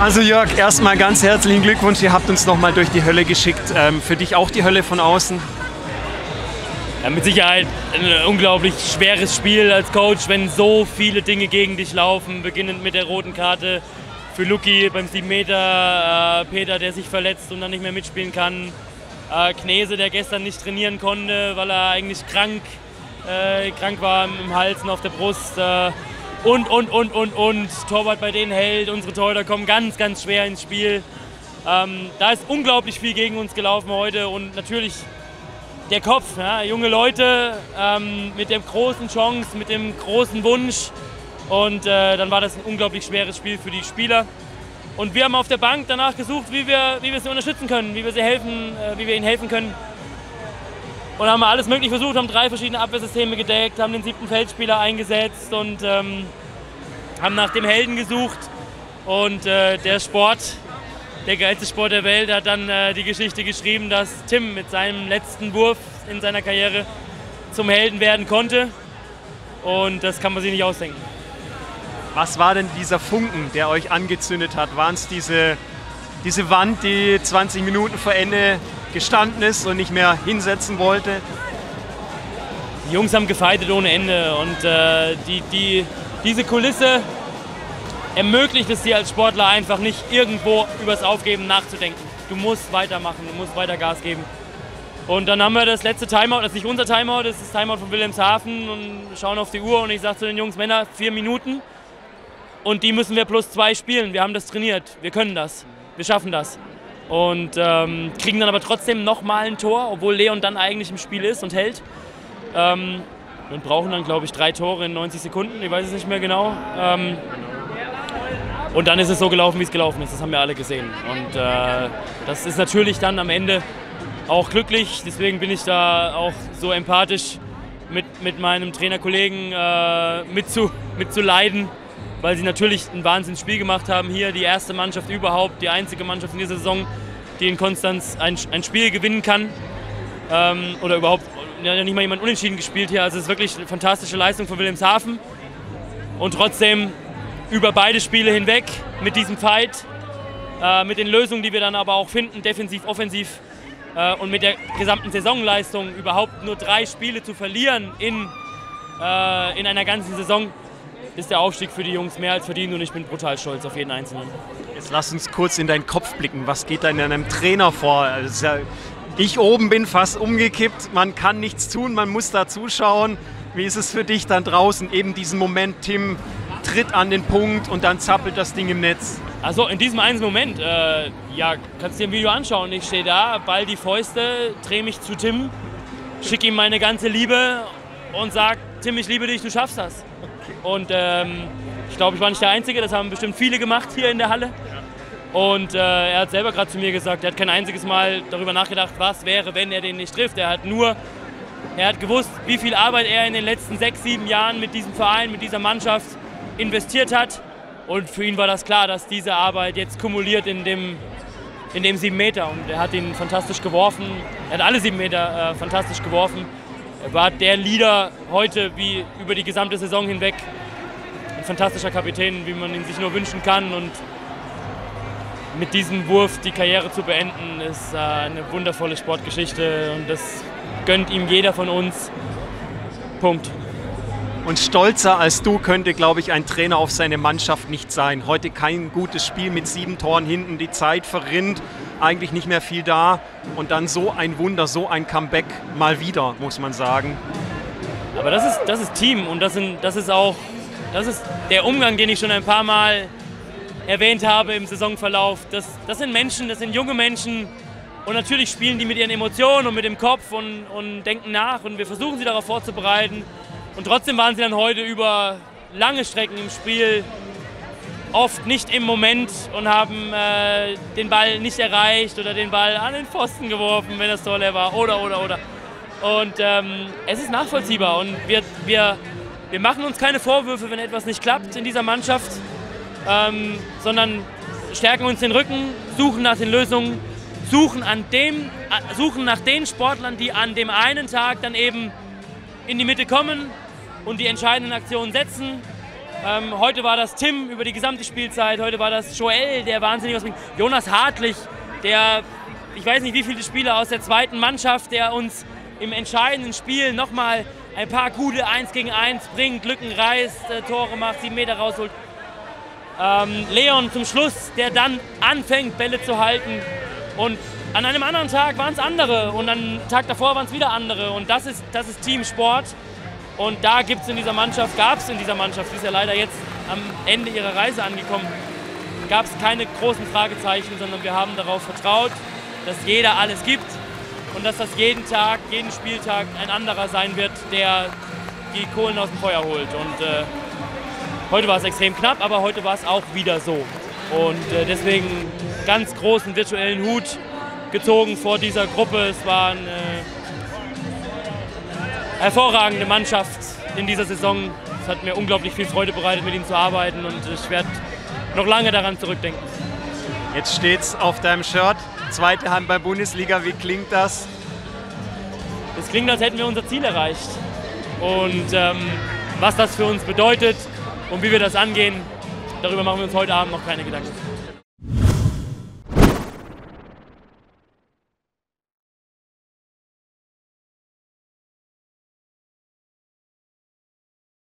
Also Jörg, erstmal ganz herzlichen Glückwunsch. Ihr habt uns nochmal durch die Hölle geschickt. Ähm, für dich auch die Hölle von außen? Ja, mit Sicherheit ein unglaublich schweres Spiel als Coach, wenn so viele Dinge gegen dich laufen, beginnend mit der roten Karte für Luki beim 7 Meter, äh, Peter, der sich verletzt und dann nicht mehr mitspielen kann, äh, Knese, der gestern nicht trainieren konnte, weil er eigentlich krank, äh, krank war im Hals und auf der Brust. Und, und, und, und, und. Torwart bei denen hält. Unsere Torhüter kommen ganz, ganz schwer ins Spiel. Ähm, da ist unglaublich viel gegen uns gelaufen heute und natürlich der Kopf. Ja, junge Leute ähm, mit der großen Chance, mit dem großen Wunsch. Und äh, dann war das ein unglaublich schweres Spiel für die Spieler. Und wir haben auf der Bank danach gesucht, wie wir, wie wir sie unterstützen können, wie wir, sie helfen, äh, wie wir ihnen helfen können. Und haben alles mögliche versucht, haben drei verschiedene Abwehrsysteme gedeckt, haben den siebten Feldspieler eingesetzt und ähm, haben nach dem Helden gesucht. Und äh, der Sport, der geilste Sport der Welt, hat dann äh, die Geschichte geschrieben, dass Tim mit seinem letzten Wurf in seiner Karriere zum Helden werden konnte. Und das kann man sich nicht ausdenken. Was war denn dieser Funken, der euch angezündet hat? Waren es diese, diese Wand, die 20 Minuten vor Ende gestanden ist und nicht mehr hinsetzen wollte. Die Jungs haben gefeitet ohne Ende und äh, die, die, diese Kulisse ermöglicht es dir als Sportler einfach nicht irgendwo übers Aufgeben nachzudenken. Du musst weitermachen, du musst weiter Gas geben. Und dann haben wir das letzte Timeout, das ist nicht unser Timeout, das ist das Timeout von Wilhelmshaven und schauen auf die Uhr und ich sage zu den Jungs, Männer, vier Minuten und die müssen wir plus zwei spielen. Wir haben das trainiert, wir können das, wir schaffen das und ähm, kriegen dann aber trotzdem nochmal ein Tor, obwohl Leon dann eigentlich im Spiel ist und hält. Ähm, und brauchen dann, glaube ich, drei Tore in 90 Sekunden, ich weiß es nicht mehr genau. Ähm, und dann ist es so gelaufen, wie es gelaufen ist. Das haben wir alle gesehen. Und äh, das ist natürlich dann am Ende auch glücklich. Deswegen bin ich da auch so empathisch mit, mit meinem Trainerkollegen äh, mitzu, mitzuleiden weil sie natürlich ein Wahnsinnsspiel gemacht haben. Hier die erste Mannschaft überhaupt, die einzige Mannschaft in dieser Saison, die in Konstanz ein, ein Spiel gewinnen kann. Ähm, oder überhaupt ja, nicht mal jemand unentschieden gespielt hier. Also es ist wirklich eine fantastische Leistung von Wilhelmshaven. Und trotzdem über beide Spiele hinweg mit diesem Fight, äh, mit den Lösungen, die wir dann aber auch finden, defensiv, offensiv äh, und mit der gesamten Saisonleistung überhaupt nur drei Spiele zu verlieren in, äh, in einer ganzen Saison, ist der Aufstieg für die Jungs mehr als verdient und ich bin brutal stolz auf jeden Einzelnen. Jetzt lass uns kurz in deinen Kopf blicken. Was geht da in einem Trainer vor? Ja, ich oben bin fast umgekippt, man kann nichts tun, man muss da zuschauen. Wie ist es für dich dann draußen, eben diesen Moment, Tim tritt an den Punkt und dann zappelt das Ding im Netz? Also in diesem einen Moment, äh, ja, kannst du dir ein Video anschauen. Ich stehe da, ball die Fäuste, drehe mich zu Tim, schicke ihm meine ganze Liebe und sage, Tim, ich liebe dich, du schaffst das. Und ähm, ich glaube, ich war nicht der Einzige, das haben bestimmt viele gemacht hier in der Halle. Und äh, er hat selber gerade zu mir gesagt, er hat kein einziges Mal darüber nachgedacht, was wäre, wenn er den nicht trifft. Er hat nur, er hat gewusst, wie viel Arbeit er in den letzten sechs, sieben Jahren mit diesem Verein, mit dieser Mannschaft investiert hat. Und für ihn war das klar, dass diese Arbeit jetzt kumuliert in dem, in dem sieben Meter. Und er hat ihn fantastisch geworfen. Er hat alle sieben Meter äh, fantastisch geworfen. Er war der Leader heute wie über die gesamte Saison hinweg. Ein fantastischer Kapitän, wie man ihn sich nur wünschen kann. Und mit diesem Wurf die Karriere zu beenden, ist äh, eine wundervolle Sportgeschichte und das gönnt ihm jeder von uns. Punkt. Und stolzer als du könnte, glaube ich, ein Trainer auf seine Mannschaft nicht sein. Heute kein gutes Spiel mit sieben Toren hinten, die Zeit verrinnt eigentlich nicht mehr viel da. Und dann so ein Wunder, so ein Comeback mal wieder, muss man sagen. Aber das ist, das ist Team und das, sind, das ist auch das ist der Umgang, den ich schon ein paar Mal erwähnt habe im Saisonverlauf. Das, das sind Menschen, das sind junge Menschen und natürlich spielen die mit ihren Emotionen und mit dem Kopf und, und denken nach und wir versuchen sie darauf vorzubereiten. Und trotzdem waren sie dann heute über lange Strecken im Spiel oft nicht im Moment und haben äh, den Ball nicht erreicht oder den Ball an den Pfosten geworfen, wenn das Tor leer war oder oder oder. Und ähm, es ist nachvollziehbar und wir, wir, wir machen uns keine Vorwürfe, wenn etwas nicht klappt in dieser Mannschaft, ähm, sondern stärken uns den Rücken, suchen nach den Lösungen, suchen, an dem, äh, suchen nach den Sportlern, die an dem einen Tag dann eben in die Mitte kommen und die entscheidenden Aktionen setzen Ähm, heute war das Tim über die gesamte Spielzeit, heute war das Joel, der wahnsinnig was bringt. Jonas Hartlich, der, ich weiß nicht wie viele Spieler aus der zweiten Mannschaft, der uns im entscheidenden Spiel nochmal ein paar gute 1 gegen 1 bringt, Lücken reißt, äh, Tore macht, 7 Meter rausholt. Ähm, Leon zum Schluss, der dann anfängt, Bälle zu halten. Und an einem anderen Tag waren es andere und am Tag davor waren es wieder andere. Und das ist, das ist Teamsport. Und da gibt es in dieser Mannschaft, gab es in dieser Mannschaft, die ist ja leider jetzt am Ende ihrer Reise angekommen, gab es keine großen Fragezeichen, sondern wir haben darauf vertraut, dass jeder alles gibt und dass das jeden Tag, jeden Spieltag ein anderer sein wird, der die Kohlen aus dem Feuer holt. Und äh, heute war es extrem knapp, aber heute war es auch wieder so. Und äh, deswegen ganz großen virtuellen Hut gezogen vor dieser Gruppe. Es war eine hervorragende Mannschaft in dieser Saison. Es hat mir unglaublich viel Freude bereitet, mit ihnen zu arbeiten und ich werde noch lange daran zurückdenken. Jetzt steht es auf deinem Shirt, zweite Handball-Bundesliga. Wie klingt das? Es klingt, als hätten wir unser Ziel erreicht. Und ähm, was das für uns bedeutet und wie wir das angehen, darüber machen wir uns heute Abend noch keine Gedanken.